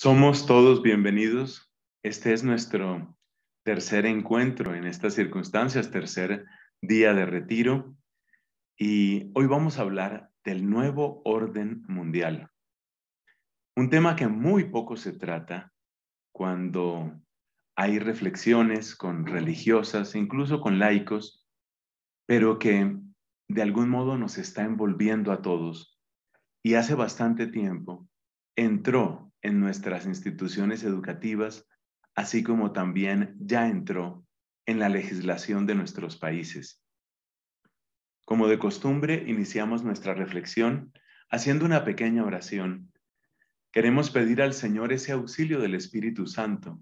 Somos todos bienvenidos. Este es nuestro tercer encuentro en estas circunstancias, tercer día de retiro. Y hoy vamos a hablar del nuevo orden mundial. Un tema que muy poco se trata cuando hay reflexiones con religiosas, incluso con laicos, pero que de algún modo nos está envolviendo a todos. Y hace bastante tiempo entró en nuestras instituciones educativas, así como también ya entró en la legislación de nuestros países. Como de costumbre, iniciamos nuestra reflexión haciendo una pequeña oración. Queremos pedir al Señor ese auxilio del Espíritu Santo,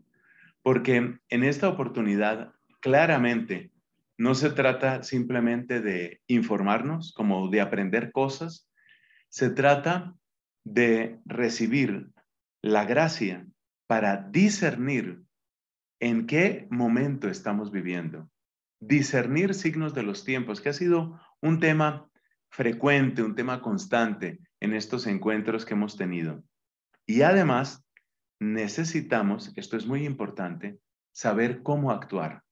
porque en esta oportunidad claramente no se trata simplemente de informarnos, como de aprender cosas, se trata de recibir la gracia para discernir en qué momento estamos viviendo. Discernir signos de los tiempos, que ha sido un tema frecuente, un tema constante en estos encuentros que hemos tenido. Y además, necesitamos, esto es muy importante, saber cómo actuar.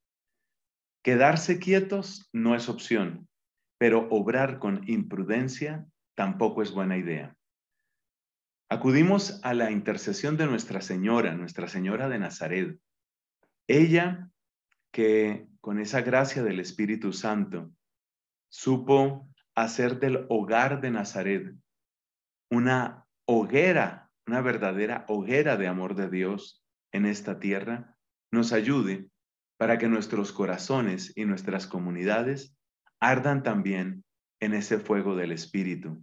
Quedarse quietos no es opción, pero obrar con imprudencia tampoco es buena idea. Acudimos a la intercesión de Nuestra Señora, Nuestra Señora de Nazaret. Ella que con esa gracia del Espíritu Santo supo hacer del hogar de Nazaret una hoguera, una verdadera hoguera de amor de Dios en esta tierra, nos ayude para que nuestros corazones y nuestras comunidades ardan también en ese fuego del Espíritu.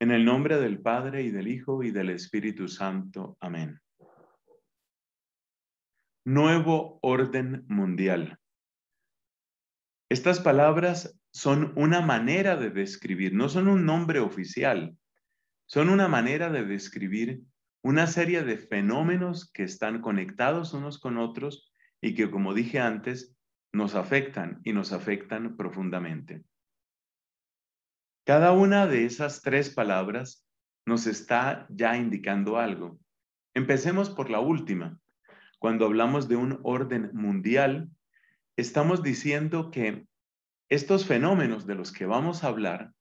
En el nombre del Padre y del Hijo y del Espíritu Santo. Amén. Nuevo orden mundial. Estas palabras son una manera de describir, no son un nombre oficial, son una manera de describir una serie de fenómenos que están conectados unos con otros y que, como dije antes, nos afectan y nos afectan profundamente. Cada una de esas tres palabras nos está ya indicando algo. Empecemos por la última. Cuando hablamos de un orden mundial, estamos diciendo que estos fenómenos de los que vamos a hablar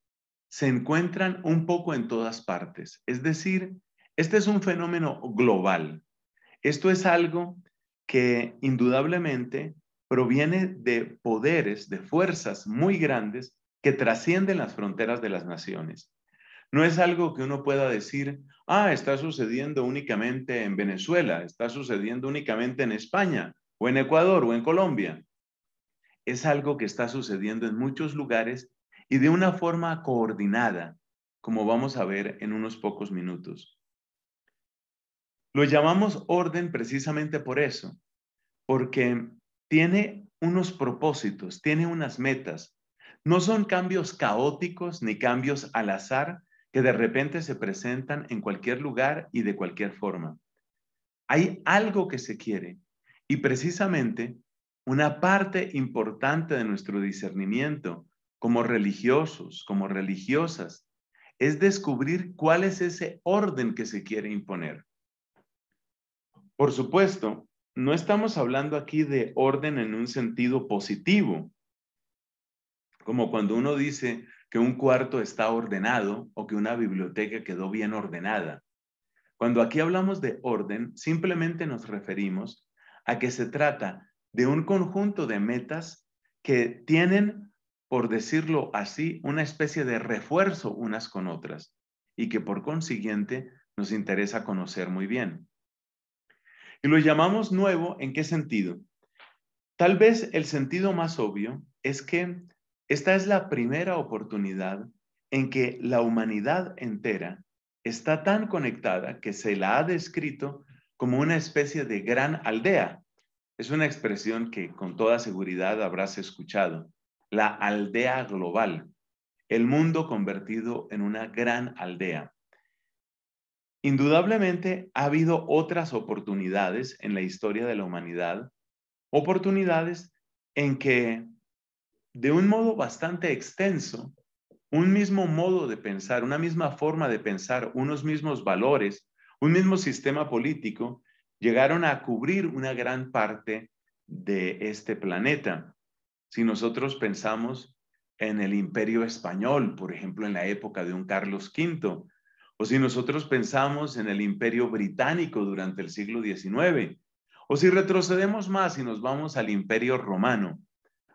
se encuentran un poco en todas partes. Es decir, este es un fenómeno global. Esto es algo que indudablemente proviene de poderes, de fuerzas muy grandes que trascienden las fronteras de las naciones. No es algo que uno pueda decir, ah, está sucediendo únicamente en Venezuela, está sucediendo únicamente en España, o en Ecuador, o en Colombia. Es algo que está sucediendo en muchos lugares y de una forma coordinada, como vamos a ver en unos pocos minutos. Lo llamamos orden precisamente por eso, porque tiene unos propósitos, tiene unas metas, no son cambios caóticos ni cambios al azar que de repente se presentan en cualquier lugar y de cualquier forma. Hay algo que se quiere y precisamente una parte importante de nuestro discernimiento como religiosos, como religiosas, es descubrir cuál es ese orden que se quiere imponer. Por supuesto, no estamos hablando aquí de orden en un sentido positivo, como cuando uno dice que un cuarto está ordenado o que una biblioteca quedó bien ordenada. Cuando aquí hablamos de orden, simplemente nos referimos a que se trata de un conjunto de metas que tienen, por decirlo así, una especie de refuerzo unas con otras y que por consiguiente nos interesa conocer muy bien. Y lo llamamos nuevo, ¿en qué sentido? Tal vez el sentido más obvio es que esta es la primera oportunidad en que la humanidad entera está tan conectada que se la ha descrito como una especie de gran aldea. Es una expresión que con toda seguridad habrás escuchado. La aldea global, el mundo convertido en una gran aldea. Indudablemente ha habido otras oportunidades en la historia de la humanidad, oportunidades en que de un modo bastante extenso, un mismo modo de pensar, una misma forma de pensar, unos mismos valores, un mismo sistema político, llegaron a cubrir una gran parte de este planeta. Si nosotros pensamos en el imperio español, por ejemplo, en la época de un Carlos V, o si nosotros pensamos en el imperio británico durante el siglo XIX, o si retrocedemos más y nos vamos al imperio romano,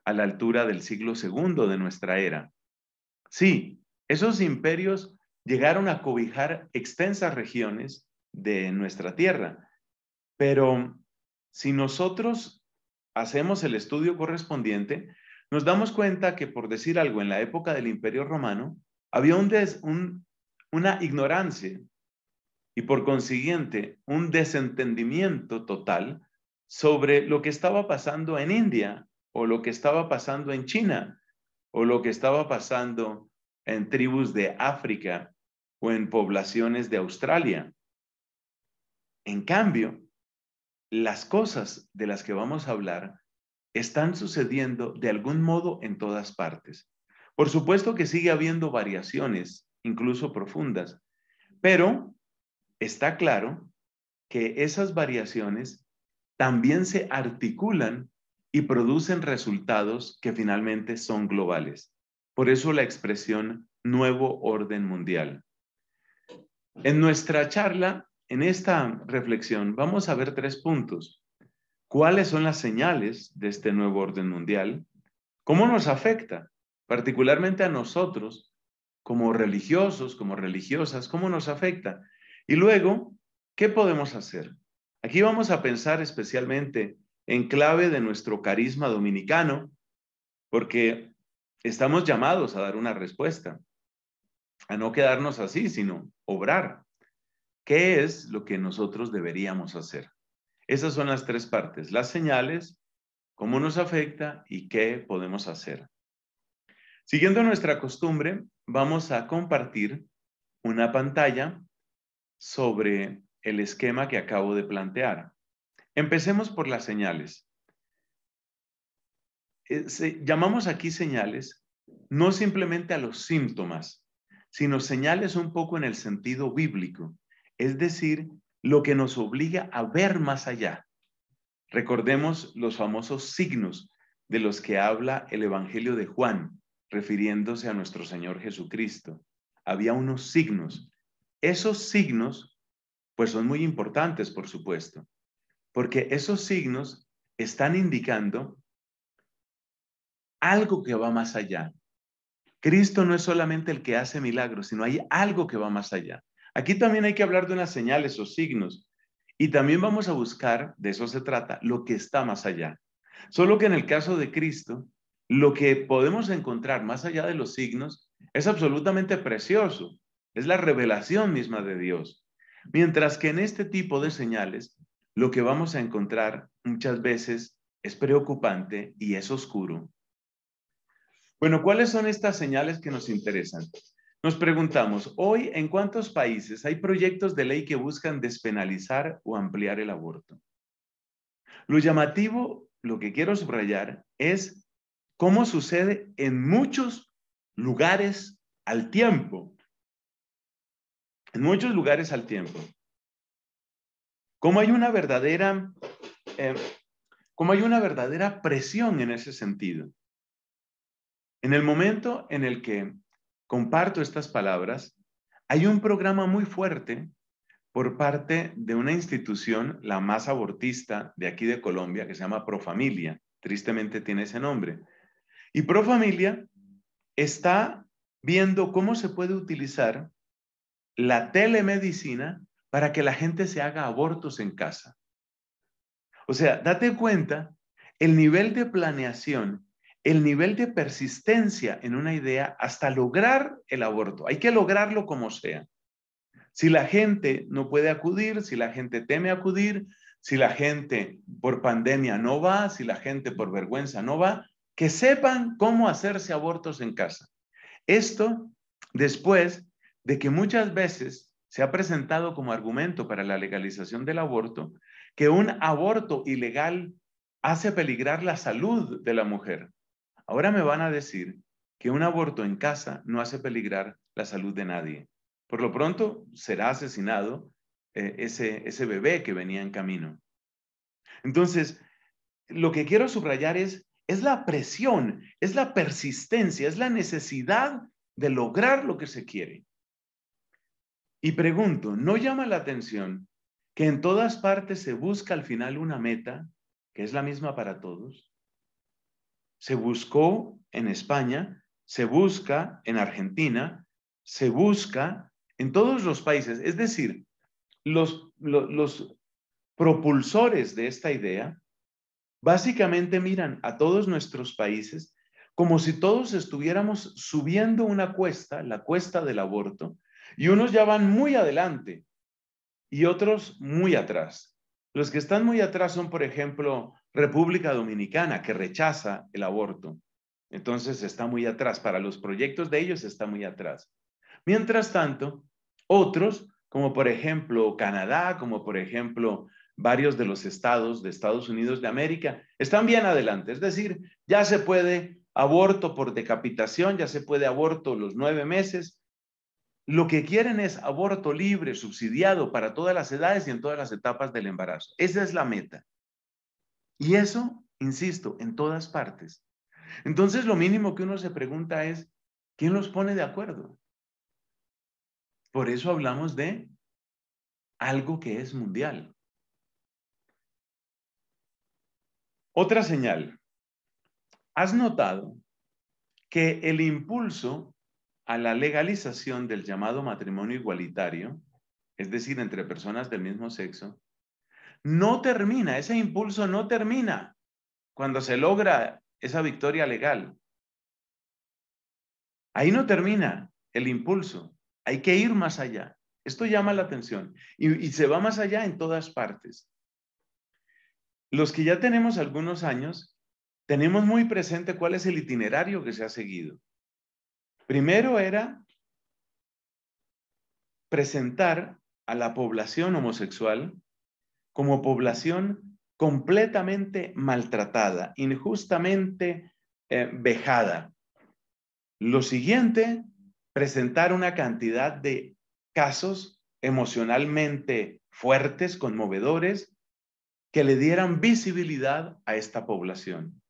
a la altura del siglo II de nuestra era. Sí, esos imperios llegaron a cobijar extensas regiones de nuestra tierra, pero si nosotros hacemos el estudio correspondiente, nos damos cuenta que, por decir algo, en la época del Imperio Romano, había un, una ignorancia y por consiguiente un desentendimiento total sobre lo que estaba pasando en India o lo que estaba pasando en China o lo que estaba pasando en tribus de África o en poblaciones de Australia. En cambio, las cosas de las que vamos a hablar están sucediendo de algún modo en todas partes. Por supuesto que sigue habiendo variaciones, incluso profundas, pero está claro que esas variaciones también se articulan y producen resultados que finalmente son globales. Por eso la expresión nuevo orden mundial. En nuestra charla, en esta reflexión, vamos a ver tres puntos. ¿Cuáles son las señales de este nuevo orden mundial? ¿Cómo nos afecta? Particularmente a nosotros, como religiosos, como religiosas, ¿cómo nos afecta? Y luego, ¿qué podemos hacer? Aquí vamos a pensar especialmente en clave de nuestro carisma dominicano, porque estamos llamados a dar una respuesta, a no quedarnos así, sino obrar. ¿Qué es lo que nosotros deberíamos hacer? Esas son las tres partes, las señales, cómo nos afecta y qué podemos hacer. Siguiendo nuestra costumbre, vamos a compartir una pantalla sobre el esquema que acabo de plantear. Empecemos por las señales. Eh, llamamos aquí señales no simplemente a los síntomas, sino señales un poco en el sentido bíblico, es decir, lo que nos obliga a ver más allá. Recordemos los famosos signos de los que habla el Evangelio de Juan, refiriéndose a nuestro Señor Jesucristo. Había unos signos. Esos signos, pues son muy importantes, por supuesto, porque esos signos están indicando algo que va más allá. Cristo no es solamente el que hace milagros, sino hay algo que va más allá. Aquí también hay que hablar de unas señales o signos. Y también vamos a buscar, de eso se trata, lo que está más allá. Solo que en el caso de Cristo, lo que podemos encontrar más allá de los signos es absolutamente precioso. Es la revelación misma de Dios. Mientras que en este tipo de señales, lo que vamos a encontrar muchas veces es preocupante y es oscuro. Bueno, ¿cuáles son estas señales que nos interesan? Nos preguntamos, hoy, ¿en cuántos países hay proyectos de ley que buscan despenalizar o ampliar el aborto? Lo llamativo, lo que quiero subrayar, es cómo sucede en muchos lugares al tiempo. En muchos lugares al tiempo. Cómo hay una verdadera, eh, hay una verdadera presión en ese sentido. En el momento en el que comparto estas palabras, hay un programa muy fuerte por parte de una institución, la más abortista de aquí de Colombia, que se llama Profamilia. Tristemente tiene ese nombre. Y Profamilia está viendo cómo se puede utilizar la telemedicina para que la gente se haga abortos en casa. O sea, date cuenta el nivel de planeación el nivel de persistencia en una idea hasta lograr el aborto. Hay que lograrlo como sea. Si la gente no puede acudir, si la gente teme acudir, si la gente por pandemia no va, si la gente por vergüenza no va, que sepan cómo hacerse abortos en casa. Esto después de que muchas veces se ha presentado como argumento para la legalización del aborto que un aborto ilegal hace peligrar la salud de la mujer. Ahora me van a decir que un aborto en casa no hace peligrar la salud de nadie. Por lo pronto será asesinado eh, ese, ese bebé que venía en camino. Entonces, lo que quiero subrayar es, es la presión, es la persistencia, es la necesidad de lograr lo que se quiere. Y pregunto, ¿no llama la atención que en todas partes se busca al final una meta que es la misma para todos? Se buscó en España, se busca en Argentina, se busca en todos los países. Es decir, los, propulsores de esta idea básicamente miran a todos nuestros países como si todos estuviéramos subiendo una cuesta, la cuesta del aborto, y unos ya van muy adelante y otros muy atrás. Los que están muy atrás son, por ejemplo, República Dominicana, que rechaza el aborto. Entonces está muy atrás. Para los proyectos de ellos está muy atrás. Mientras tanto, otros, como por ejemplo Canadá, como por ejemplo varios de los estados de Estados Unidos de América, están bien adelante. Es decir, ya se puede aborto por decapitación, ya se puede aborto los nueve meses. Lo que quieren es aborto libre, subsidiado para todas las edades y en todas las etapas del embarazo. Esa es la meta. Y eso, insisto, en todas partes. Entonces, lo mínimo que uno se pregunta es, ¿quién los pone de acuerdo? Por eso hablamos de algo que es mundial. Otra señal. ¿Has notado que el impulso a la legalización del llamado matrimonio igualitario, es decir, entre personas del mismo sexo, no termina, ese impulso no termina cuando se logra esa victoria legal. Ahí no termina el impulso. Hay que ir más allá. Esto llama la atención y, se va más allá en todas partes. Los que ya tenemos algunos años, tenemos muy presente cuál es el itinerario que se ha seguido. Primero era presentar a la población homosexual como población completamente maltratada, injustamente eh, vejada. Lo siguiente presentar una cantidad de casos emocionalmente fuertes, conmovedores, que le dieran visibilidad a esta población.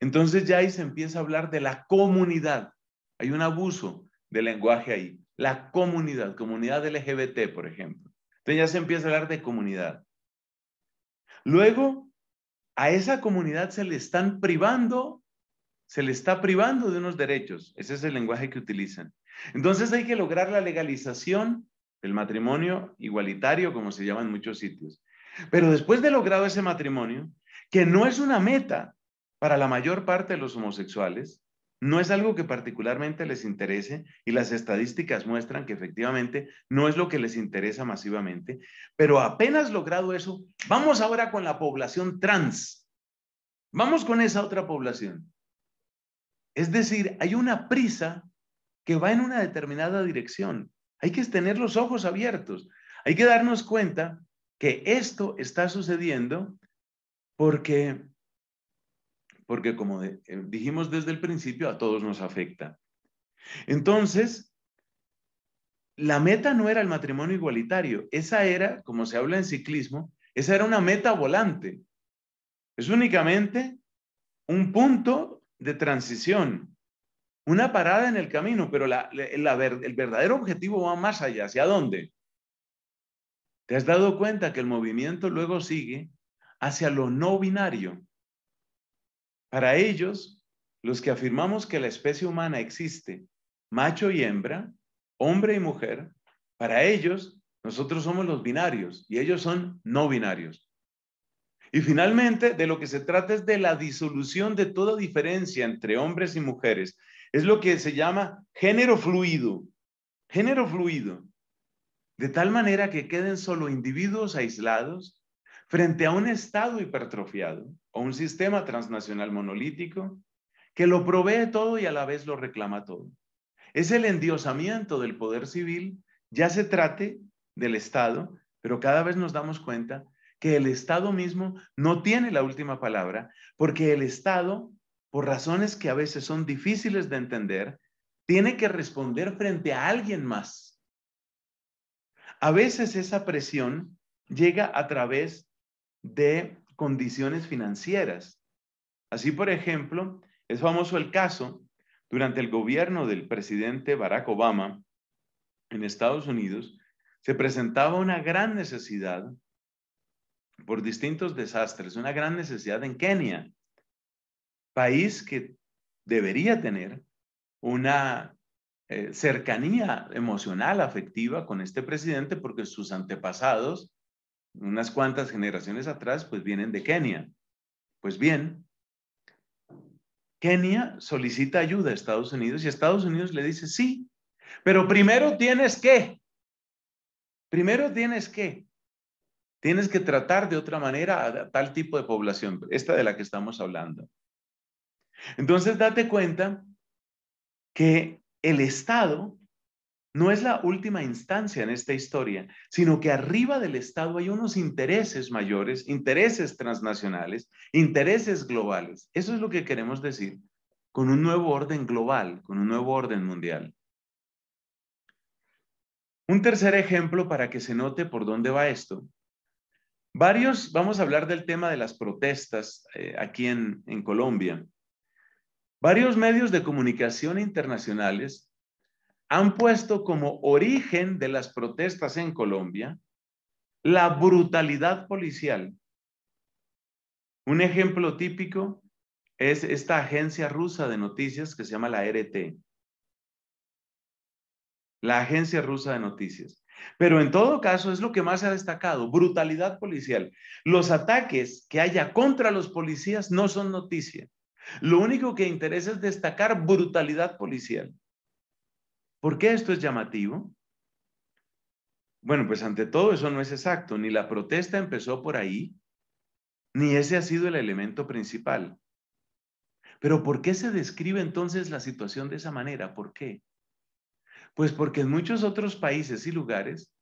Entonces ya ahí se empieza a hablar de la comunidad. Hay un abuso de lenguaje ahí. La comunidad, comunidad LGBT, por ejemplo. Entonces ya se empieza a hablar de comunidad. Luego, a esa comunidad se le están privando, se le está privando de unos derechos. Ese es el lenguaje que utilizan. Entonces hay que lograr la legalización del matrimonio igualitario, como se llama en muchos sitios. Pero después de logrado ese matrimonio, que no es una meta para la mayor parte de los homosexuales, no es algo que particularmente les interese y las estadísticas muestran que efectivamente no es lo que les interesa masivamente, pero apenas logrado eso, vamos ahora con la población trans. Vamos con esa otra población. Es decir, hay una prisa que va en una determinada dirección. Hay que tener los ojos abiertos. Hay que darnos cuenta que esto está sucediendo porque, porque como eh, dijimos desde el principio, a todos nos afecta. Entonces, la meta no era el matrimonio igualitario. Esa era, como se habla en ciclismo, esa era una meta volante. Es únicamente un punto de transición una parada en el camino, pero el verdadero objetivo va más allá. ¿Hacia dónde? ¿Te has dado cuenta que el movimiento luego sigue hacia lo no binario? Para ellos, los que afirmamos que la especie humana existe, macho y hembra, hombre y mujer, para ellos, nosotros somos los binarios y ellos son no binarios. Y finalmente, de lo que se trata es de la disolución de toda diferencia entre hombres y mujeres es lo que se llama género fluido. Género fluido. de tal manera que queden solo individuos aislados frente a un Estado hipertrofiado o un sistema transnacional monolítico que lo provee todo y a la vez lo reclama todo. Es el endiosamiento del poder civil, ya se trate del Estado, pero cada vez nos damos cuenta que el Estado mismo no tiene la última palabra, porque el Estado, por razones que a veces son difíciles de entender, tiene que responder frente a alguien más. A veces esa presión llega a través de condiciones financieras. Así, por ejemplo, es famoso el caso durante el gobierno del presidente Barack Obama en Estados Unidos, se presentaba una gran necesidad por distintos desastres, una gran necesidad en Kenia, país que debería tener una eh, cercanía emocional, afectiva con este presidente, porque sus antepasados, unas cuantas generaciones atrás, pues vienen de Kenia. Pues bien, Kenia solicita ayuda a Estados Unidos y Estados Unidos le dice, sí, pero primero tienes que, primero tienes que, tienes que tratar de otra manera a tal tipo de población, esta de la que estamos hablando. Entonces, date cuenta que el Estado no es la última instancia en esta historia, sino que arriba del Estado hay unos intereses mayores, intereses transnacionales, intereses globales. Eso es lo que queremos decir con un nuevo orden global, con un nuevo orden mundial. Un tercer ejemplo para que se note por dónde va esto. Varios, vamos a hablar del tema de las protestas eh, aquí en, en Colombia. Varios medios de comunicación internacionales han puesto como origen de las protestas en Colombia la brutalidad policial. Un ejemplo típico es esta agencia rusa de noticias que se llama la RT. La agencia rusa de noticias. Pero en todo caso es lo que más se ha destacado, brutalidad policial. Los ataques que haya contra los policías no son noticia. Lo único que interesa es destacar brutalidad policial. ¿Por qué esto es llamativo? Bueno, pues ante todo eso no es exacto. Ni la protesta empezó por ahí, ni ese ha sido el elemento principal. Pero ¿por qué se describe entonces la situación de esa manera? ¿Por qué? Pues porque en muchos otros países y lugares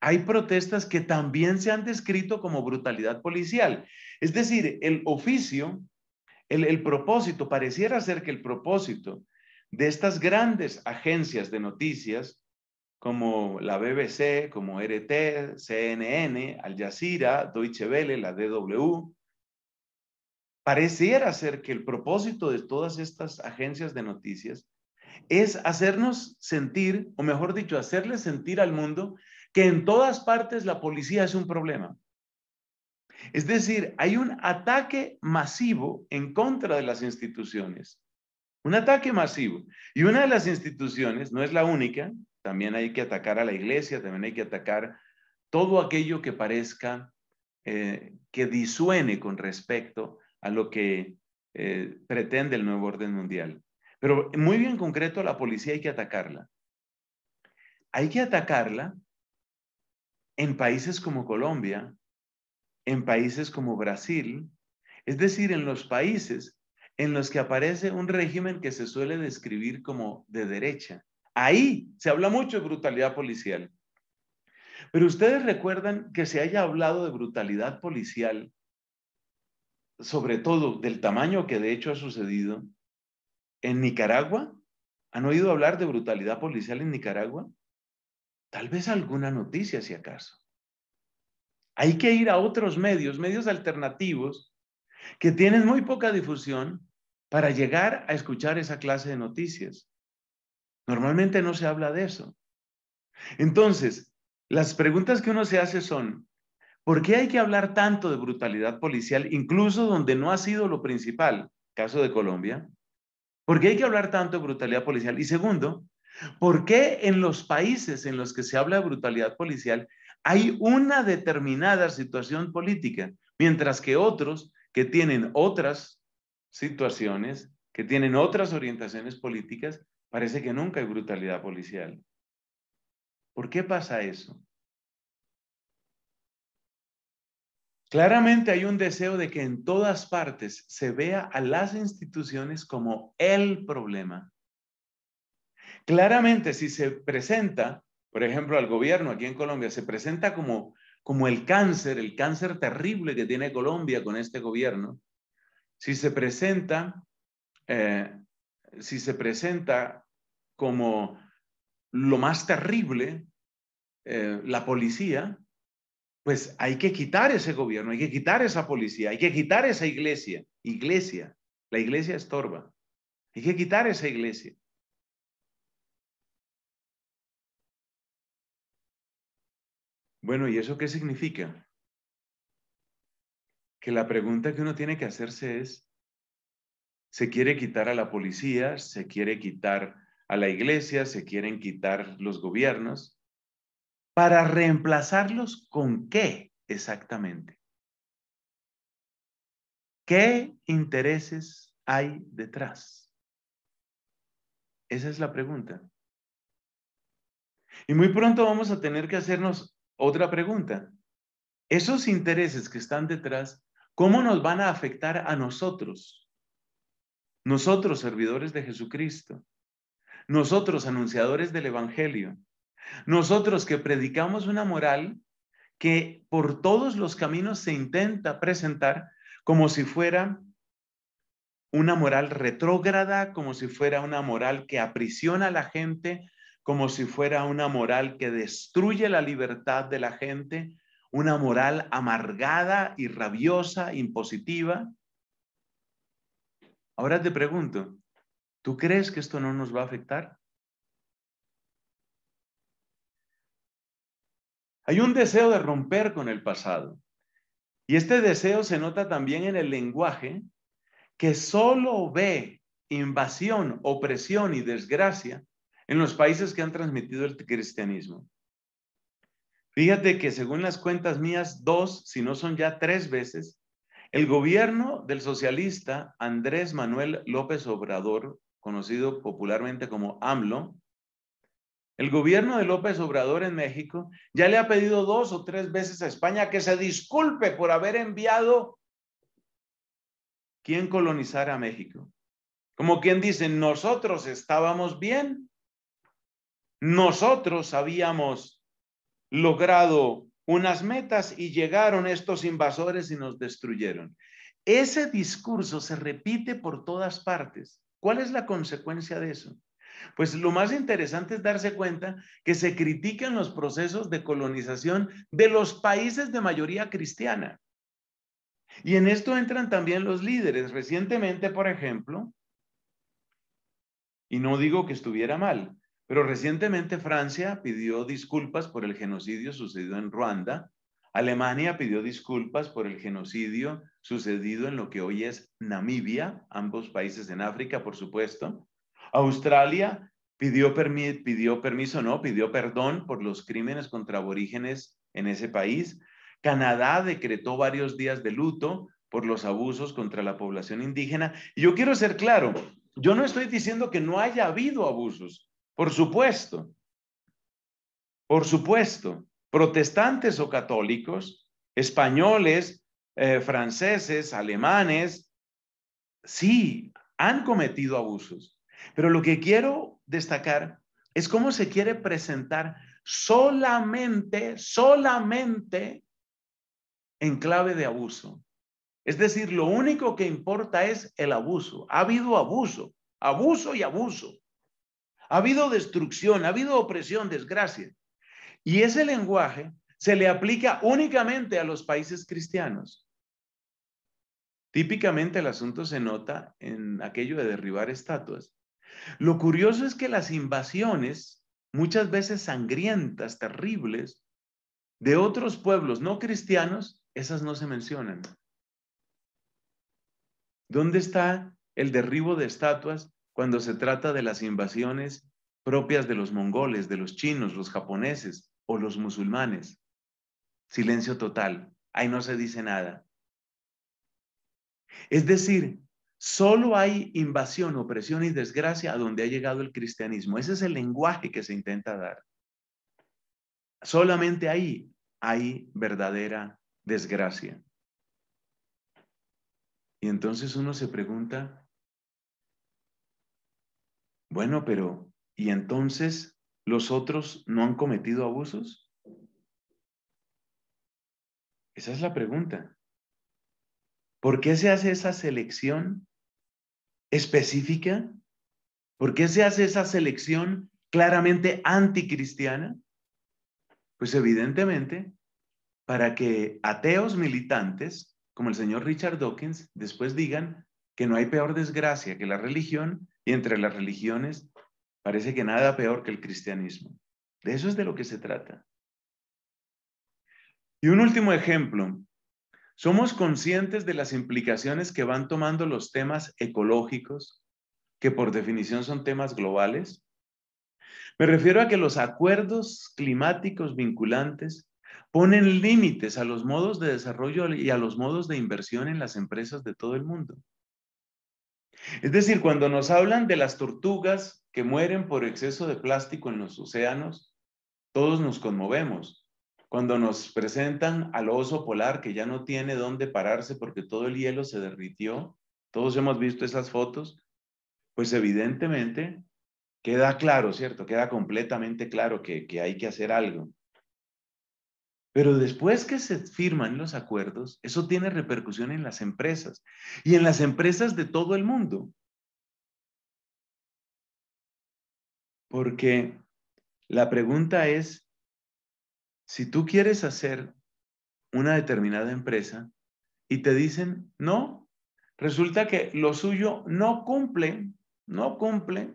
hay protestas que también se han descrito como brutalidad policial. Es decir, el oficio el, propósito, pareciera ser que el propósito de estas grandes agencias de noticias, como la BBC, como RT, CNN, Al Jazeera, Deutsche Welle, la DW, pareciera ser que el propósito de todas estas agencias de noticias es hacernos sentir, o mejor dicho, hacerle sentir al mundo que en todas partes la policía es un problema. Es decir, hay un ataque masivo en contra de las instituciones. Un ataque masivo. Y una de las instituciones, no es la única, también hay que atacar a la iglesia, también hay que atacar todo aquello que parezca eh, que disuene con respecto a lo que eh, pretende el nuevo orden mundial. Pero muy bien concreto, la policía hay que atacarla. Hay que atacarla en países como Colombia, en países como Brasil, es decir, en los países en los que aparece un régimen que se suele describir como de derecha. Ahí se habla mucho de brutalidad policial. Pero ustedes recuerdan que se haya hablado de brutalidad policial, sobre todo del tamaño que de hecho ha sucedido en Nicaragua. ¿Han oído hablar de brutalidad policial en Nicaragua? Tal vez alguna noticia, si acaso. Hay que ir a otros medios, medios alternativos, que tienen muy poca difusión para llegar a escuchar esa clase de noticias. Normalmente no se habla de eso. Entonces, las preguntas que uno se hace son, ¿por qué hay que hablar tanto de brutalidad policial, incluso donde no ha sido lo principal, caso de Colombia? ¿Por qué hay que hablar tanto de brutalidad policial? Y segundo, ¿por qué en los países en los que se habla de brutalidad policial hay una determinada situación política, mientras que otros que tienen otras situaciones que tienen otras orientaciones políticas, parece que nunca hay brutalidad policial. ¿Por qué pasa eso? Claramente hay un deseo de que en todas partes se vea a las instituciones como el problema. Claramente si se presenta, por ejemplo, al gobierno aquí en Colombia, se presenta como, como el cáncer, el cáncer terrible que tiene Colombia con este gobierno, si se presenta, eh, si se presenta como lo más terrible, eh, la policía, pues hay que quitar ese gobierno, hay que quitar esa policía, hay que quitar esa iglesia. Iglesia, la iglesia estorba. Hay que quitar esa iglesia. Bueno, ¿y eso qué significa? Que la pregunta que uno tiene que hacerse es, ¿se quiere quitar a la policía? ¿Se quiere quitar a la iglesia? ¿Se quieren quitar los gobiernos? ¿Para reemplazarlos con qué exactamente? ¿Qué intereses hay detrás? Esa es la pregunta. Y muy pronto vamos a tener que hacernos otra pregunta. Esos intereses que están detrás, ¿cómo nos van a afectar a nosotros? Nosotros, servidores de Jesucristo. Nosotros, anunciadores del Evangelio. Nosotros que predicamos una moral que por todos los caminos se intenta presentar como si fuera una moral retrógrada, como si fuera una moral que aprisiona a la gente, como si fuera una moral que destruye la libertad de la gente, una moral amargada y rabiosa, impositiva. Ahora te pregunto, ¿tú crees que esto no nos va a afectar? Hay un deseo de romper con el pasado. Y este deseo se nota también en el lenguaje que solo ve invasión, opresión y desgracia en los países que han transmitido el cristianismo. Fíjate que según las cuentas mías, dos, si no son ya tres veces, el gobierno del socialista Andrés Manuel López Obrador, conocido popularmente como AMLO, el gobierno de López Obrador en México ya le ha pedido dos o tres veces a España que se disculpe por haber enviado quien colonizara México. Como quien dice, nosotros estábamos bien, nosotros habíamos logrado unas metas y llegaron estos invasores y nos destruyeron. Ese discurso se repite por todas partes. ¿Cuál es la consecuencia de eso? Pues lo más interesante es darse cuenta que se critican los procesos de colonización de los países de mayoría cristiana. Y en esto entran también los líderes. Recientemente, por ejemplo, y no digo que estuviera mal, pero recientemente Francia pidió disculpas por el genocidio sucedido en Ruanda. Alemania pidió disculpas por el genocidio sucedido en lo que hoy es Namibia, ambos países en África, por supuesto. Australia pidió, pidió permiso, no, pidió perdón por los crímenes contra aborígenes en ese país. Canadá decretó varios días de luto por los abusos contra la población indígena. Y yo quiero ser claro, yo no estoy diciendo que no haya habido abusos, por supuesto, por supuesto, protestantes o católicos, españoles, eh, franceses, alemanes, sí, han cometido abusos. Pero lo que quiero destacar es cómo se quiere presentar solamente, solamente en clave de abuso. Es decir, lo único que importa es el abuso. Ha habido abuso, abuso y abuso. Ha habido destrucción, ha habido opresión, desgracia. Y ese lenguaje se le aplica únicamente a los países cristianos. Típicamente el asunto se nota en aquello de derribar estatuas. Lo curioso es que las invasiones, muchas veces sangrientas, terribles, de otros pueblos no cristianos, esas no se mencionan. ¿Dónde está el derribo de estatuas cuando se trata de las invasiones propias de los mongoles, de los chinos, los japoneses o los musulmanes? Silencio total. Ahí no se dice nada. Es decir, Solo hay invasión, opresión y desgracia a donde ha llegado el cristianismo. Ese es el lenguaje que se intenta dar. Solamente ahí hay verdadera desgracia. Y entonces uno se pregunta, bueno, pero ¿y entonces los otros no han cometido abusos? Esa es la pregunta. ¿Por qué se hace esa selección específica? ¿Por qué se hace esa selección claramente anticristiana? Pues evidentemente para que ateos militantes, como el señor Richard Dawkins, después digan que no hay peor desgracia que la religión y entre las religiones parece que nada peor que el cristianismo. De eso es de lo que se trata. Y un último ejemplo. Somos conscientes de las implicaciones que van tomando los temas ecológicos, que por definición son temas globales. Me refiero a que los acuerdos climáticos vinculantes ponen límites a los modos de desarrollo y a los modos de inversión en las empresas de todo el mundo. Es decir, cuando nos hablan de las tortugas que mueren por exceso de plástico en los océanos, todos nos conmovemos. Cuando nos presentan al oso polar que ya no tiene dónde pararse porque todo el hielo se derritió, todos hemos visto esas fotos, pues evidentemente queda claro, ¿cierto? Queda completamente claro que, hay que hacer algo. Pero después que se firman los acuerdos, eso tiene repercusión en las empresas y en las empresas de todo el mundo. Porque la pregunta es, si tú quieres hacer una determinada empresa y te dicen, no, resulta que lo suyo no cumple, no cumple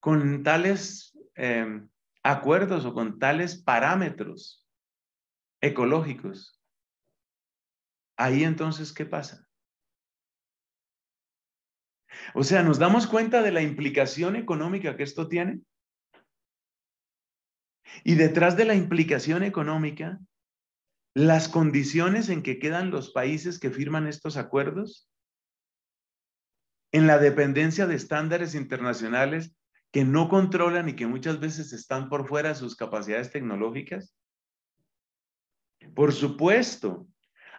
con tales em, acuerdos o con tales parámetros ecológicos. Ahí entonces, ¿qué pasa? O sea, ¿nos damos cuenta de la implicación económica que esto tiene? Y detrás de la implicación económica, las condiciones en que quedan los países que firman estos acuerdos, en la dependencia de estándares internacionales que no controlan y que muchas veces están por fuera de sus capacidades tecnológicas. Por supuesto,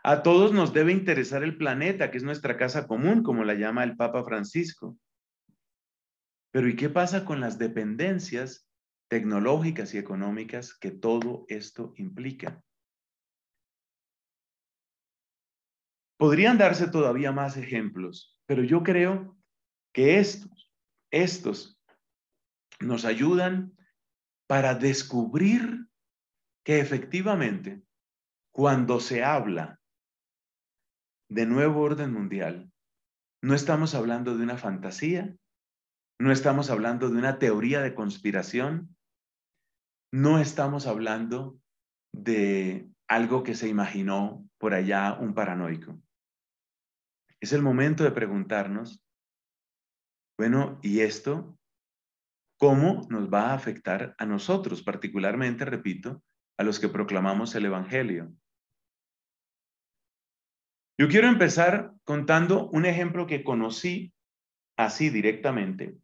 a todos nos debe interesar el planeta, que es nuestra casa común, como la llama el Papa Francisco. Pero ¿y qué pasa con las dependencias tecnológicas y económicas que todo esto implica? Podrían darse todavía más ejemplos, pero yo creo que estos, estos nos ayudan para descubrir que efectivamente cuando se habla de nuevo orden mundial, no estamos hablando de una fantasía, no estamos hablando de una teoría de conspiración, no estamos hablando de algo que se imaginó por allá un paranoico. Es el momento de preguntarnos, bueno, ¿y esto cómo nos va a afectar a nosotros, particularmente, repito, a los que proclamamos el Evangelio? Yo quiero empezar contando un ejemplo que conocí así directamente.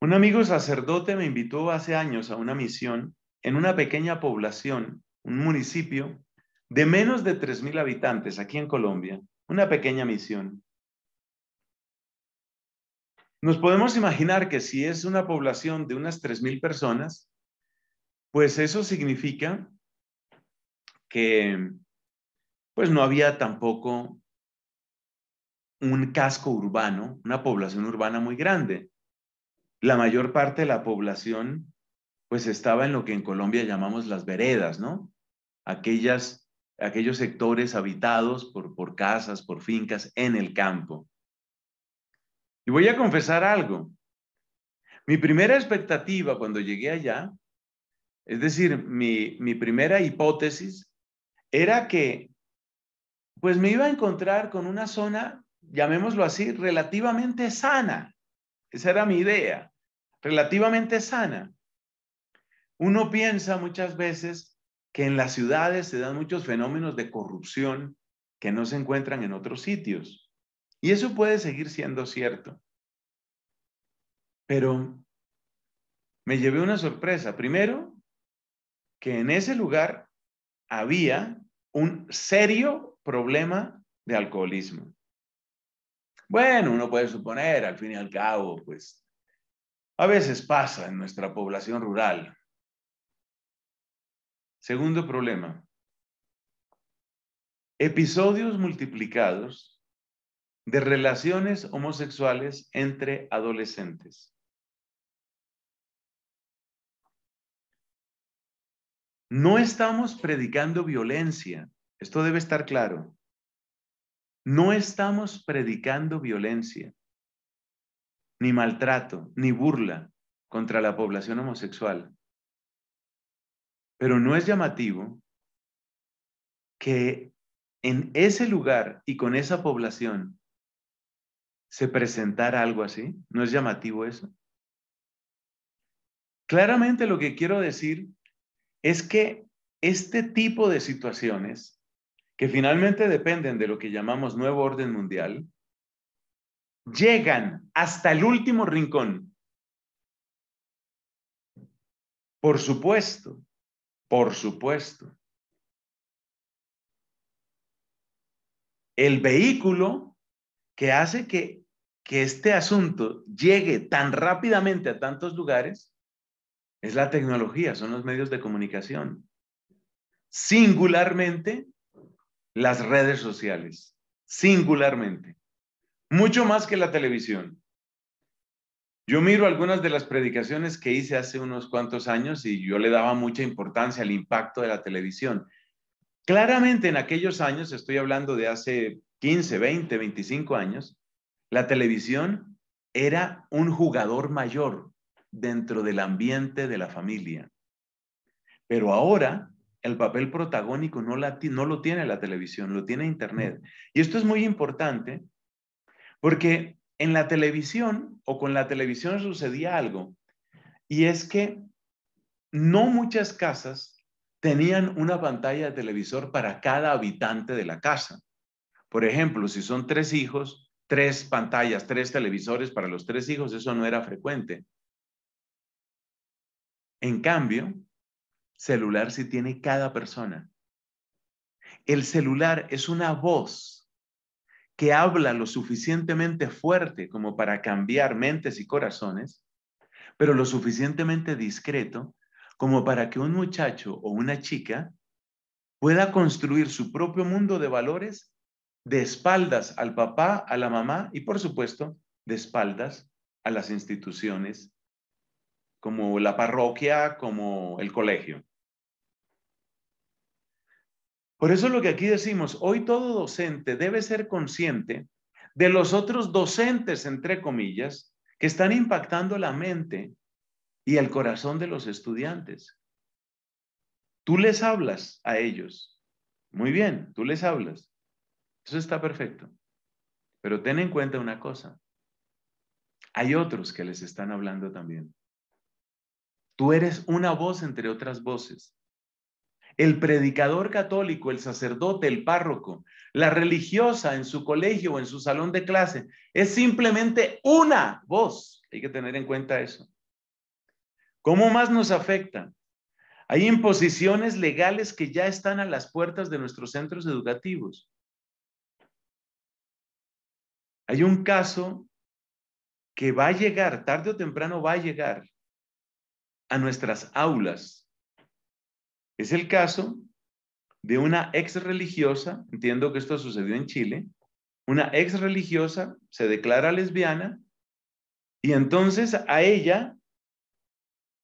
Un amigo sacerdote me invitó hace años a una misión en una pequeña población, un municipio de menos de 3.000 habitantes aquí en Colombia, una pequeña misión. Nos podemos imaginar que si es una población de unas 3.000 personas, pues eso significa que pues no había tampoco un casco urbano, una población urbana muy grande. La mayor parte de la población pues estaba en lo que en Colombia llamamos las veredas, ¿no? Aquellas, aquellos sectores habitados por, por casas, por fincas en el campo. Y voy a confesar algo. Mi primera expectativa cuando llegué allá, es decir, mi, mi primera hipótesis, era que pues me iba a encontrar con una zona, llamémoslo así, relativamente sana. Esa era mi idea, relativamente sana. Uno piensa muchas veces que en las ciudades se dan muchos fenómenos de corrupción que no se encuentran en otros sitios. Y eso puede seguir siendo cierto. Pero me llevé una sorpresa. Primero, que en ese lugar había un serio problema de alcoholismo. Bueno, uno puede suponer, al fin y al cabo, pues a veces pasa en nuestra población rural. Segundo problema, episodios multiplicados de relaciones homosexuales entre adolescentes. No estamos predicando violencia, esto debe estar claro. No estamos predicando violencia, ni maltrato, ni burla contra la población homosexual. Pero no es llamativo que en ese lugar y con esa población se presentara algo así? ¿No es llamativo eso? Claramente lo que quiero decir es que este tipo de situaciones, que finalmente dependen de lo que llamamos nuevo orden mundial, llegan hasta el último rincón. Por supuesto, por supuesto. el vehículo que hace que, que este asunto llegue tan rápidamente a tantos lugares es la tecnología, son los medios de comunicación. Singularmente, las redes sociales. Singularmente. Mucho más que la televisión. Yo miro algunas de las predicaciones que hice hace unos cuantos años y yo le daba mucha importancia al impacto de la televisión. Claramente en aquellos años, estoy hablando de hace 15, 20, 25 años, la televisión era un jugador mayor dentro del ambiente de la familia. Pero ahora el papel protagónico no, no lo tiene la televisión, lo tiene Internet. Y esto es muy importante porque en la televisión o con la televisión sucedía algo, y es que no muchas casas tenían una pantalla de televisor para cada habitante de la casa. Por ejemplo, si son tres hijos, tres pantallas, tres televisores para los tres hijos, eso no era frecuente. En cambio, celular sí tiene cada persona. El celular es una voz que habla lo suficientemente fuerte como para cambiar mentes y corazones, pero lo suficientemente discreto como para que un muchacho o una chica pueda construir su propio mundo de valores de espaldas al papá, a la mamá y por supuesto de espaldas a las instituciones como la parroquia, como el colegio. Por eso lo que aquí decimos, hoy todo docente debe ser consciente de los otros docentes, entre comillas, que están impactando la mente y el corazón de los estudiantes. Tú les hablas a ellos. Muy bien, tú les hablas. Eso está perfecto. Pero ten en cuenta una cosa. Hay otros que les están hablando también. Tú eres una voz entre otras voces. El predicador católico, el sacerdote, el párroco, la religiosa en su colegio o en su salón de clase, es simplemente una voz. Hay que tener en cuenta eso. ¿Cómo más nos afecta? Hay imposiciones legales que ya están a las puertas de nuestros centros educativos. Hay un caso que va a llegar, tarde o temprano va a llegar a nuestras aulas. Es el caso de una ex religiosa, entiendo que esto sucedió en Chile, una ex religiosa se declara lesbiana y entonces a ella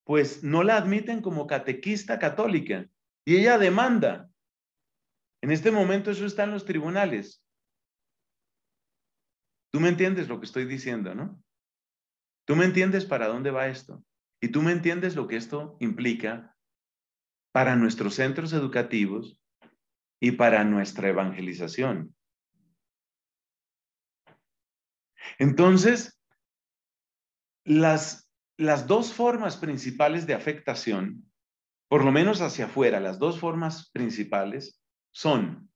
pues no la admiten como catequista católica y ella demanda. En este momento eso está en los tribunales. Tú me entiendes lo que estoy diciendo, ¿no? Tú me entiendes para dónde va esto. Y tú me entiendes lo que esto implica para nuestros centros educativos y para nuestra evangelización. Entonces, las las dos formas principales de afectación, por lo menos hacia afuera, las dos formas principales son,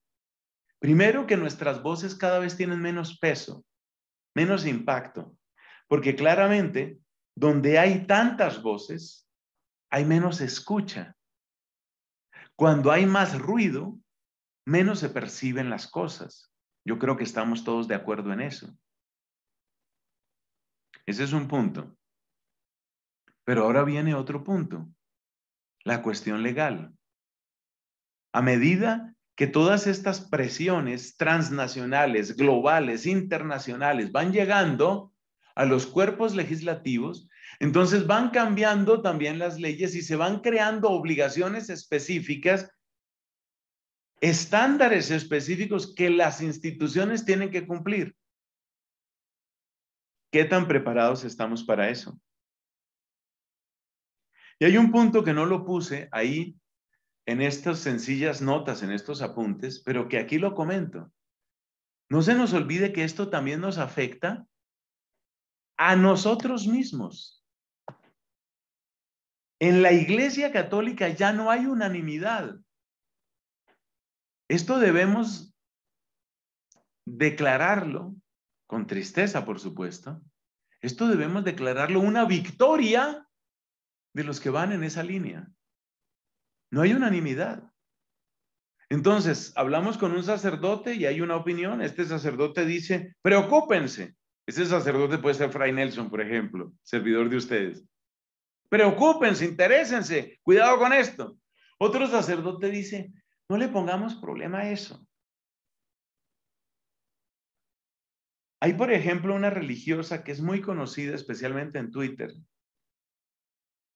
primero, que nuestras voces cada vez tienen menos peso, menos impacto, porque claramente donde hay tantas voces, hay menos escucha. Cuando hay más ruido, menos se perciben las cosas. Yo creo que estamos todos de acuerdo en eso. Ese es un punto. Pero ahora viene otro punto, la cuestión legal. A medida que todas estas presiones transnacionales, globales, internacionales van llegando a los cuerpos legislativos, entonces van cambiando también las leyes y se van creando obligaciones específicas, estándares específicos que las instituciones tienen que cumplir. ¿Qué tan preparados estamos para eso? Y hay un punto que no lo puse ahí en estas sencillas notas, en estos apuntes, pero que aquí lo comento. No se nos olvide que esto también nos afecta a nosotros mismos. En la Iglesia Católica ya no hay unanimidad. Esto debemos declararlo con tristeza, por supuesto, esto debemos declararlo una victoria de los que van en esa línea. No hay unanimidad. Entonces, hablamos con un sacerdote y hay una opinión. Este sacerdote dice, preocúpense. Ese sacerdote puede ser Fray Nelson, por ejemplo, servidor de ustedes. Preocúpense, interésense, cuidado con esto. Otro sacerdote dice, no le pongamos problema a eso. Hay, por ejemplo, una religiosa que es muy conocida, especialmente en Twitter.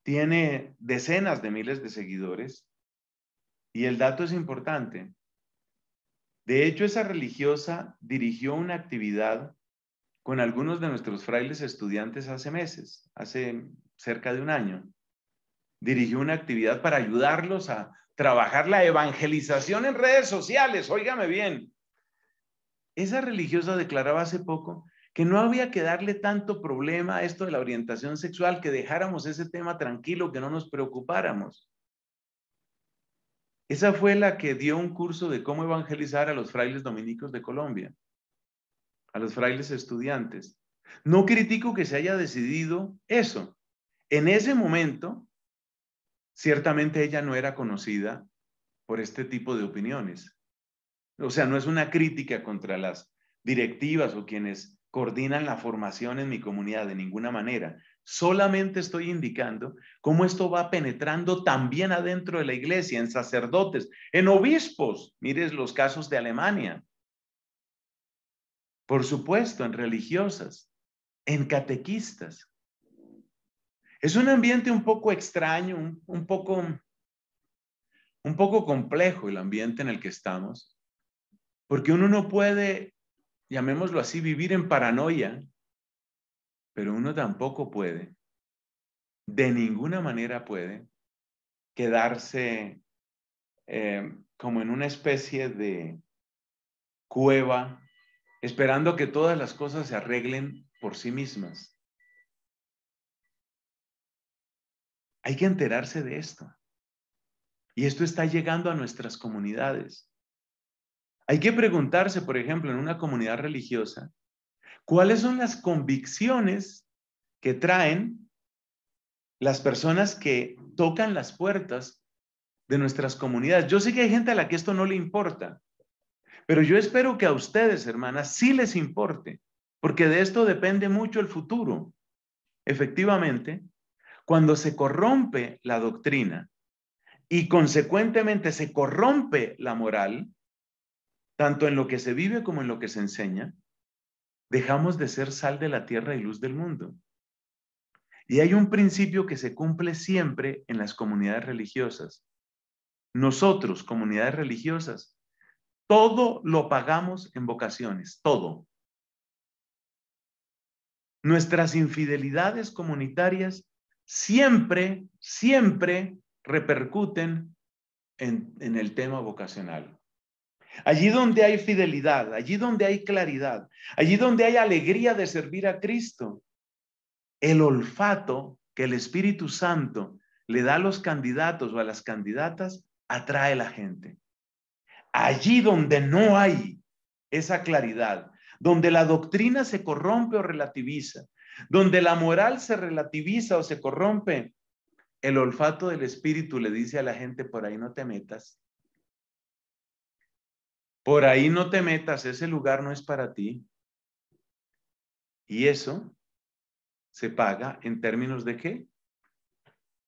Tiene decenas de miles de seguidores y el dato es importante. De hecho, esa religiosa dirigió una actividad con algunos de nuestros frailes estudiantes hace meses, hace cerca de un año. Dirigió una actividad para ayudarlos a trabajar la evangelización en redes sociales, óigame bien, esa religiosa declaraba hace poco que no había que darle tanto problema a esto de la orientación sexual, que dejáramos ese tema tranquilo, que no nos preocupáramos. Esa fue la que dio un curso de cómo evangelizar a los frailes dominicos de Colombia, a los frailes estudiantes. No critico que se haya decidido eso. En ese momento, ciertamente ella no era conocida por este tipo de opiniones. O sea, no es una crítica contra las directivas o quienes coordinan la formación en mi comunidad de ninguna manera. Solamente estoy indicando cómo esto va penetrando también adentro de la iglesia, en sacerdotes, en obispos. Mires los casos de Alemania. Por supuesto, en religiosas, en catequistas. Es un ambiente un poco extraño, un, poco, un poco complejo el ambiente en el que estamos. Porque uno no puede, llamémoslo así, vivir en paranoia, pero uno tampoco puede, de ninguna manera puede, quedarse eh, como en una especie de cueva, esperando que todas las cosas se arreglen por sí mismas. Hay que enterarse de esto. Y esto está llegando a nuestras comunidades. Hay que preguntarse, por ejemplo, en una comunidad religiosa, ¿cuáles son las convicciones que traen las personas que tocan las puertas de nuestras comunidades? Yo sé que hay gente a la que esto no le importa, pero yo espero que a ustedes, hermanas, sí les importe, porque de esto depende mucho el futuro. Efectivamente, cuando se corrompe la doctrina y consecuentemente se corrompe la moral, tanto en lo que se vive como en lo que se enseña, dejamos de ser sal de la tierra y luz del mundo. Y hay un principio que se cumple siempre en las comunidades religiosas. Nosotros, comunidades religiosas, todo lo pagamos en vocaciones, todo. Nuestras infidelidades comunitarias siempre, siempre repercuten en, el tema vocacional. Allí donde hay fidelidad, allí donde hay claridad, allí donde hay alegría de servir a Cristo, el olfato que el Espíritu Santo le da a los candidatos o a las candidatas atrae la gente. Allí donde no hay esa claridad, donde la doctrina se corrompe o relativiza, donde la moral se relativiza o se corrompe, el olfato del Espíritu le dice a la gente, por ahí no te metas, Por ahí no te metas, ese lugar no es para ti. Y eso se paga en términos de qué?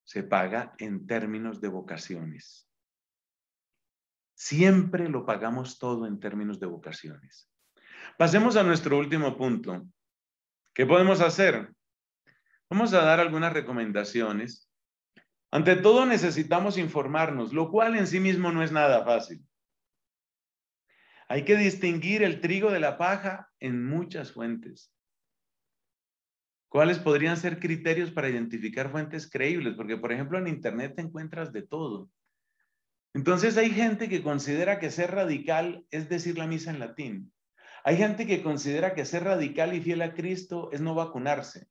Se paga en términos de vocaciones. Siempre lo pagamos todo en términos de vocaciones. Pasemos a nuestro último punto. ¿Qué podemos hacer? Vamos a dar algunas recomendaciones. Ante todo necesitamos informarnos, lo cual en sí mismo no es nada fácil. Hay que distinguir el trigo de la paja en muchas fuentes. ¿Cuáles podrían ser criterios para identificar fuentes creíbles? Porque, por ejemplo, en Internet te encuentras de todo. Entonces hay gente que considera que ser radical es decir la misa en latín. Hay gente que considera que ser radical y fiel a Cristo es no vacunarse.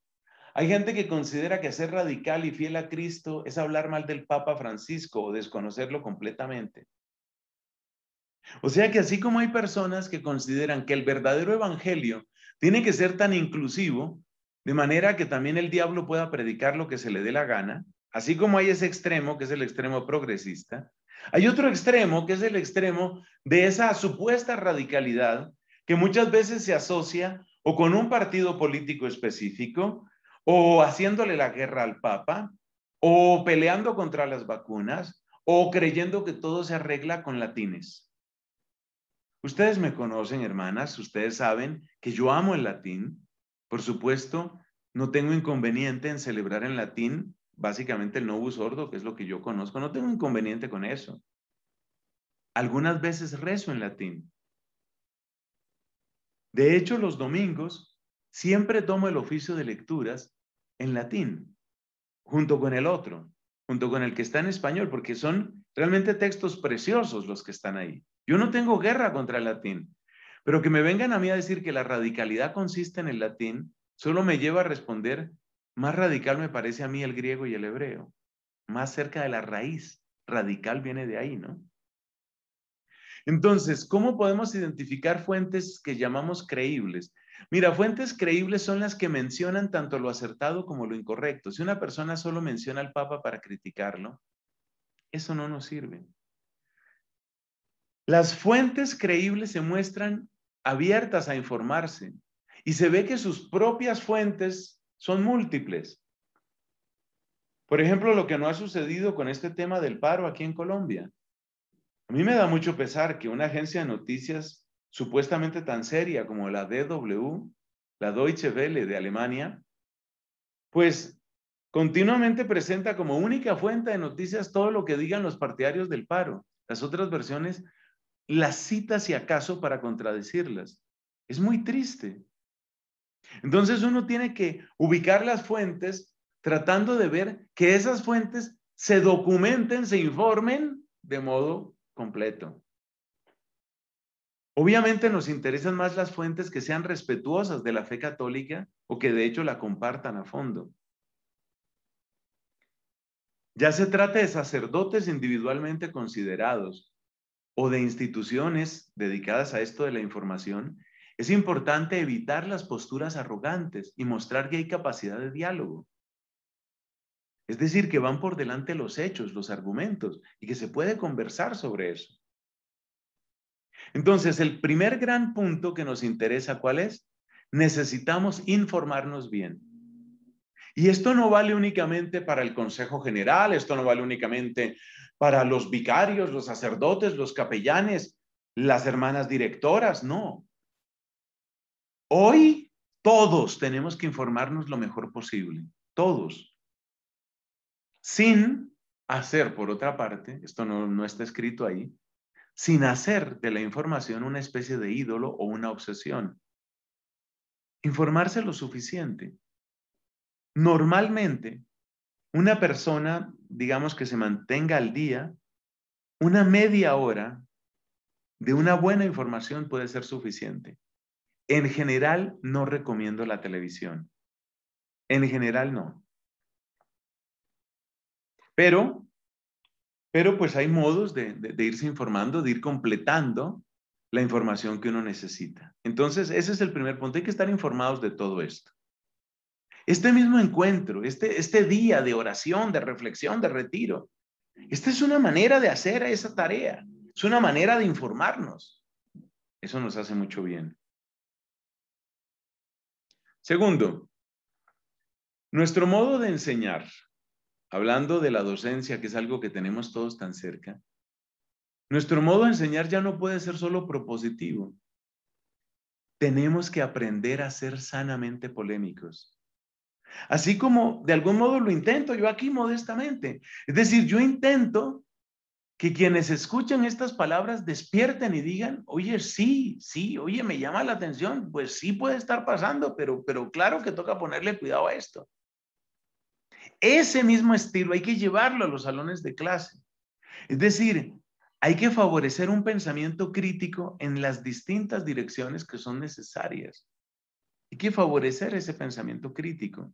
Hay gente que considera que ser radical y fiel a Cristo es hablar mal del Papa Francisco o desconocerlo completamente. O sea que así como hay personas que consideran que el verdadero evangelio tiene que ser tan inclusivo, de manera que también el diablo pueda predicar lo que se le dé la gana, así como hay ese extremo que es el extremo progresista, hay otro extremo que es el extremo de esa supuesta radicalidad que muchas veces se asocia o con un partido político específico, o haciéndole la guerra al Papa, o peleando contra las vacunas, o creyendo que todo se arregla con latines. Ustedes me conocen, hermanas, ustedes saben que yo amo el latín. Por supuesto, no tengo inconveniente en celebrar en latín, básicamente el novus ordo, que es lo que yo conozco, no tengo inconveniente con eso. Algunas veces rezo en latín. De hecho, los domingos siempre tomo el oficio de lecturas en latín, junto con el otro, junto con el que está en español, porque son realmente textos preciosos los que están ahí. Yo no tengo guerra contra el latín, pero que me vengan a mí a decir que la radicalidad consiste en el latín, solo me lleva a responder, más radical me parece a mí el griego y el hebreo, más cerca de la raíz. Radical viene de ahí, ¿no? Entonces, ¿cómo podemos identificar fuentes que llamamos creíbles? Mira, fuentes creíbles son las que mencionan tanto lo acertado como lo incorrecto. Si una persona solo menciona al Papa para criticarlo, eso no nos sirve. Las fuentes creíbles se muestran abiertas a informarse y se ve que sus propias fuentes son múltiples. Por ejemplo, lo que no ha sucedido con este tema del paro aquí en Colombia. A mí me da mucho pesar que una agencia de noticias supuestamente tan seria como la DW, la Deutsche Welle de Alemania, pues continuamente presenta como única fuente de noticias todo lo que digan los partidarios del paro. Las otras versiones las cita si acaso para contradecirlas. Es muy triste. Entonces uno tiene que ubicar las fuentes tratando de ver que esas fuentes se documenten, se informen de modo completo. Obviamente nos interesan más las fuentes que sean respetuosas de la fe católica o que de hecho la compartan a fondo. Ya se trata de sacerdotes individualmente considerados o de instituciones dedicadas a esto de la información, es importante evitar las posturas arrogantes y mostrar que hay capacidad de diálogo. Es decir, que van por delante los hechos, los argumentos, y que se puede conversar sobre eso. Entonces, el primer gran punto que nos interesa, ¿cuál es? Necesitamos informarnos bien. Y esto no vale únicamente para el Consejo General, esto no vale únicamente para los vicarios, los sacerdotes, los capellanes, las hermanas directoras, no. Hoy todos tenemos que informarnos lo mejor posible, todos. Sin hacer, por otra parte, esto no, no está escrito ahí, sin hacer de la información una especie de ídolo o una obsesión. Informarse lo suficiente. Normalmente, una persona, digamos que se mantenga al día, una media hora de una buena información puede ser suficiente. En general, no recomiendo la televisión. En general, no. Pero, pero pues hay modos de, irse informando, de ir completando la información que uno necesita. Entonces, ese es el primer punto. Hay que estar informados de todo esto. Este mismo encuentro, este, este día de oración, de reflexión, de retiro, esta es una manera de hacer esa tarea, es una manera de informarnos. Eso nos hace mucho bien. Segundo, nuestro modo de enseñar, hablando de la docencia, que es algo que tenemos todos tan cerca, nuestro modo de enseñar ya no puede ser solo propositivo. Tenemos que aprender a ser sanamente polémicos. Así como de algún modo lo intento yo aquí modestamente. Es decir, yo intento que quienes escuchan estas palabras despierten y digan, oye, sí, sí, oye, me llama la atención, pues sí puede estar pasando, pero, pero claro que toca ponerle cuidado a esto. Ese mismo estilo hay que llevarlo a los salones de clase. Es decir, hay que favorecer un pensamiento crítico en las distintas direcciones que son necesarias. Hay que favorecer ese pensamiento crítico.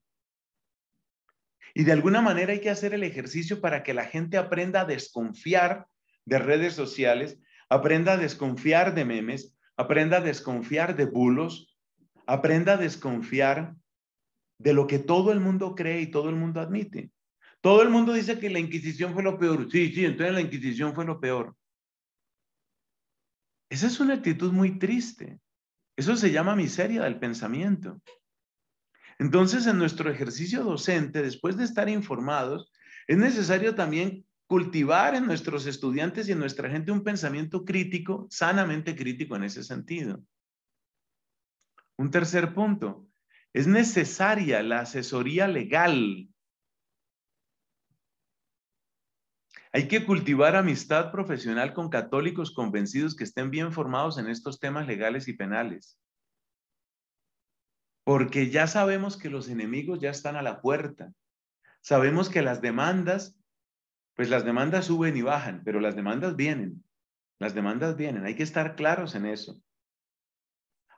Y de alguna manera hay que hacer el ejercicio para que la gente aprenda a desconfiar de redes sociales, aprenda a desconfiar de memes, aprenda a desconfiar de bulos, aprenda a desconfiar de lo que todo el mundo cree y todo el mundo admite. Todo el mundo dice que la Inquisición fue lo peor. Sí, sí, entonces la Inquisición fue lo peor. Esa es una actitud muy triste. Eso se llama miseria del pensamiento. Entonces, en nuestro ejercicio docente, después de estar informados, es necesario también cultivar en nuestros estudiantes y en nuestra gente un pensamiento crítico, sanamente crítico en ese sentido. Un tercer punto, es necesaria la asesoría legal. Hay que cultivar amistad profesional con católicos convencidos que estén bien formados en estos temas legales y penales porque ya sabemos que los enemigos ya están a la puerta. Sabemos que las demandas, pues las demandas suben y bajan, pero las demandas vienen. Las demandas vienen, hay que estar claros en eso.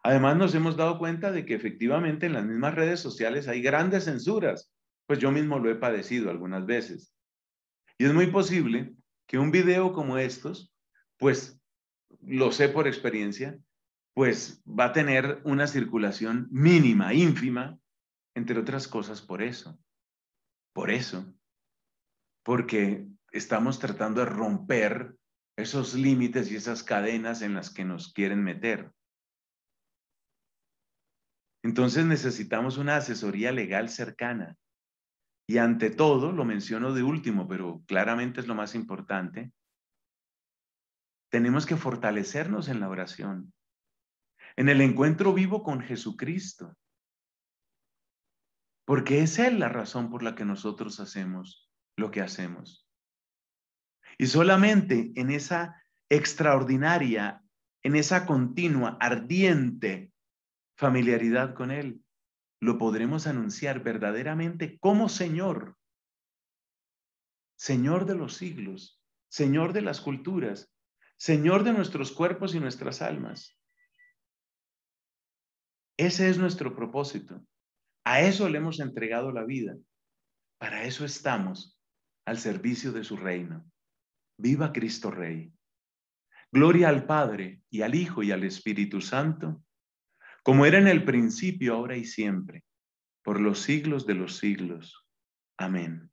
Además nos hemos dado cuenta de que efectivamente en las mismas redes sociales hay grandes censuras, pues yo mismo lo he padecido algunas veces. Y es muy posible que un video como estos, pues lo sé por experiencia, pues va a tener una circulación mínima, ínfima, entre otras cosas por eso. Por eso. Porque estamos tratando de romper esos límites y esas cadenas en las que nos quieren meter. Entonces necesitamos una asesoría legal cercana. Y ante todo, lo menciono de último, pero claramente es lo más importante, tenemos que fortalecernos en la oración en el encuentro vivo con Jesucristo. Porque es Él la razón por la que nosotros hacemos lo que hacemos. Y solamente en esa extraordinaria, en esa continua, ardiente familiaridad con Él, lo podremos anunciar verdaderamente como Señor. Señor de los siglos, Señor de las culturas, Señor de nuestros cuerpos y nuestras almas. Ese es nuestro propósito. A eso le hemos entregado la vida. Para eso estamos al servicio de su reino. Viva Cristo Rey. Gloria al Padre y al Hijo y al Espíritu Santo, como era en el principio, ahora y siempre, por los siglos de los siglos. Amén.